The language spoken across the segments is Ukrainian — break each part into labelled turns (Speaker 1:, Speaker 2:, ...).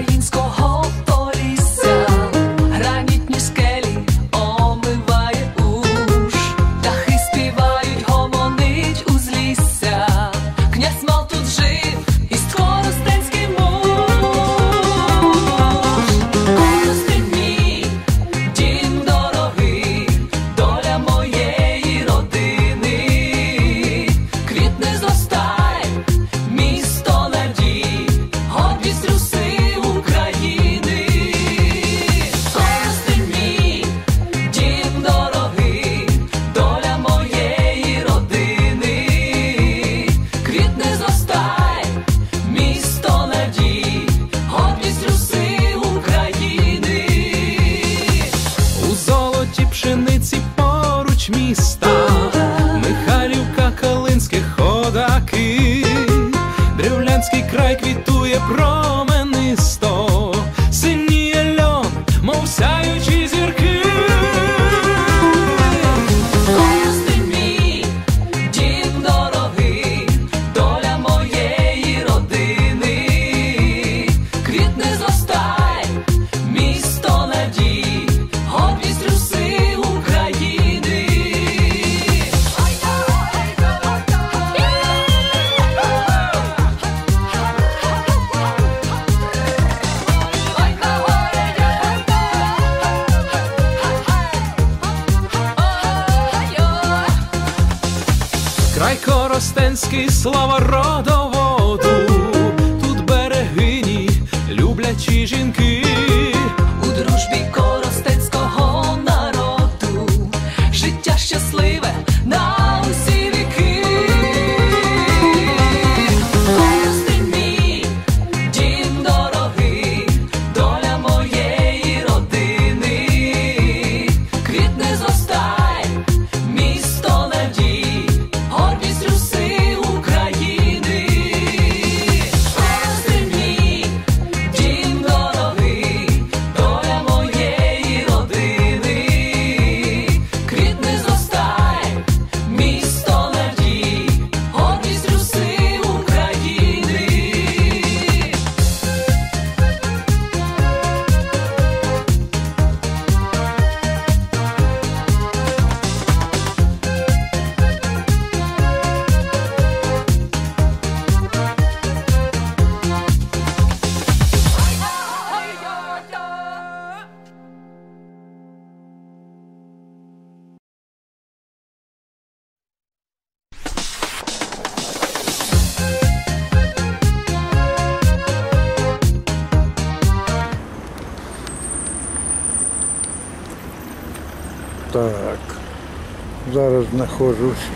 Speaker 1: Ukraińską Коростенський, слава родоводу,
Speaker 2: Так. Зараз знаходжусь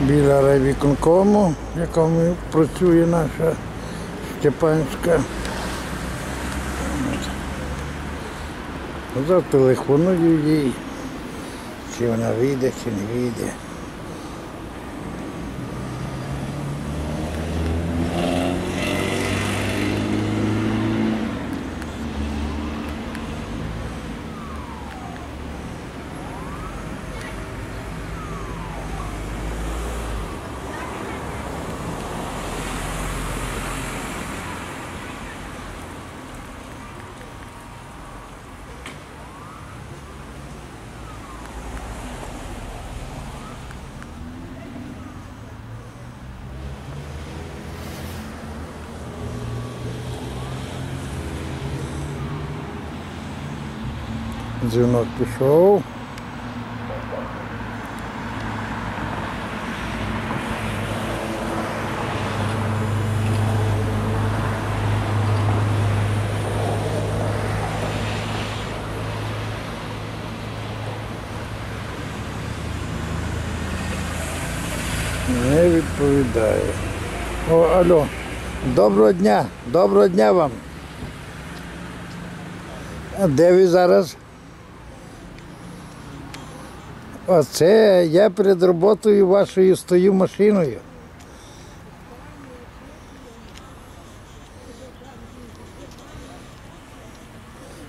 Speaker 2: біля райвіконкому, в якому працює наша Степанська. Зателефоную їй, чи вона вийде, чи не вийде. Дзвінок пішов. Не відповідає. О, алло. Доброго дня. Доброго дня вам. А де ви зараз? Оце я перед роботою вашою стою машиною.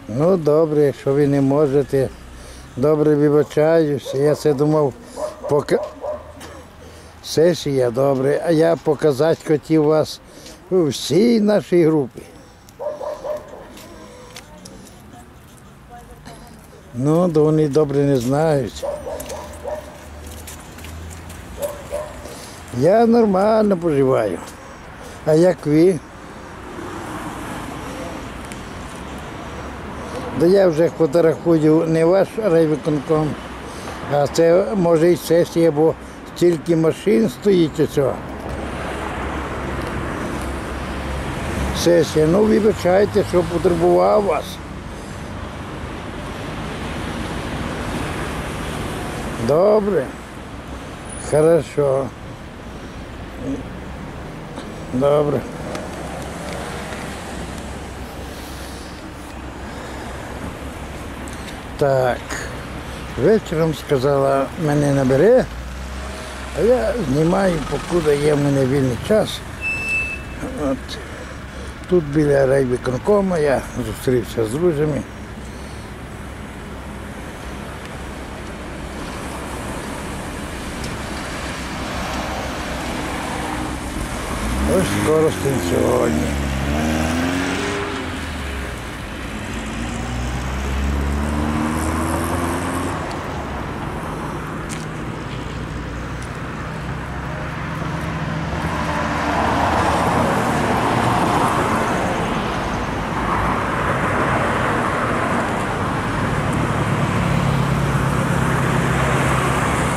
Speaker 2: Ну добре, якщо ви не можете, добре вибачаюся. Я це думав, пока сесія добре, а я показати хотів вас у всій нашій групі. Ну, то вони добре не знають. Я нормально поживаю. А як ви? Да я вже фотографую не ваш райвиконком, а це може і сесія, бо стільки машин стоїть і. Сесія, ну вибачайте, що потребував вас. Добре. Хорошо. Добре. Так. Вечором сказала, мене набере, а я знімаю, покуди є в мене вільний час. От. Тут біля райвиконкома я зустрівся з друзями. Ось скоро сьогодні.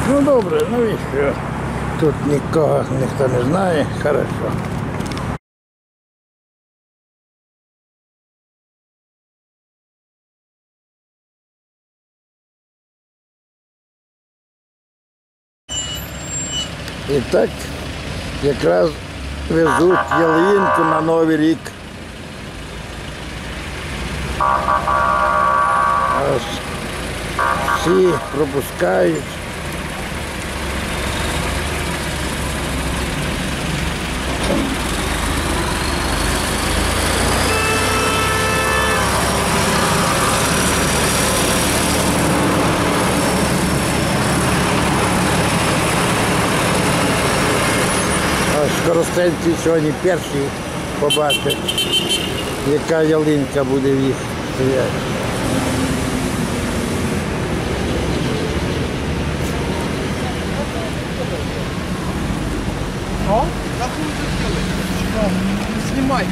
Speaker 2: Ну добре, ну і? Тут нікого ніхто не знає, хорошо. І так якраз везуть ялинку на Новий рік. Ось всі пропускають. Ось Коростенці сьогодні перші побачать, яка ялинка буде в їх стояти.
Speaker 3: Знімайте.